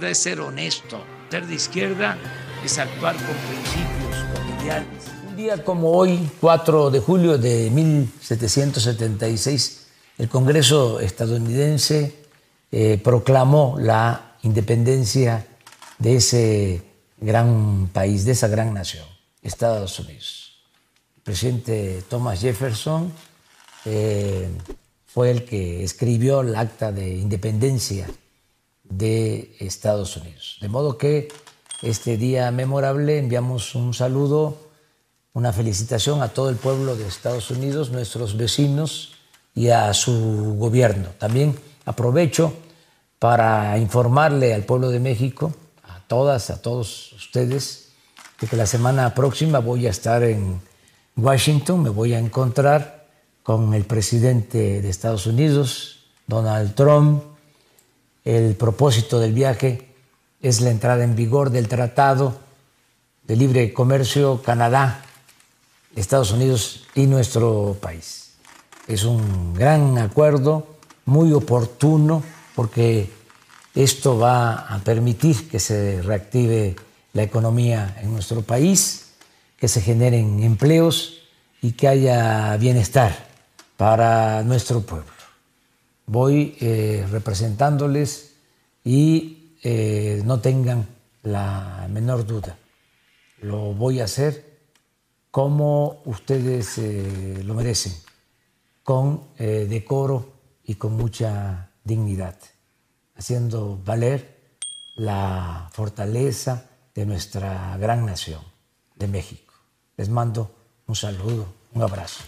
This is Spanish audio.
es ser honesto. Ser de izquierda es actuar con principios, con ideales. Un día como hoy, 4 de julio de 1776, el Congreso estadounidense eh, proclamó la independencia de ese gran país, de esa gran nación, Estados Unidos. El presidente Thomas Jefferson eh, fue el que escribió el acta de independencia de Estados Unidos. De modo que este día memorable enviamos un saludo, una felicitación a todo el pueblo de Estados Unidos, nuestros vecinos y a su gobierno. También aprovecho para informarle al pueblo de México, a todas, a todos ustedes, de que la semana próxima voy a estar en Washington, me voy a encontrar con el presidente de Estados Unidos, Donald Trump, el propósito del viaje es la entrada en vigor del Tratado de Libre Comercio Canadá, Estados Unidos y nuestro país. Es un gran acuerdo, muy oportuno, porque esto va a permitir que se reactive la economía en nuestro país, que se generen empleos y que haya bienestar para nuestro pueblo voy eh, representándoles y eh, no tengan la menor duda. Lo voy a hacer como ustedes eh, lo merecen, con decoro y con mucha dignidad, haciendo valer la fortaleza de nuestra gran nación, de México. Les mando un saludo, un abrazo.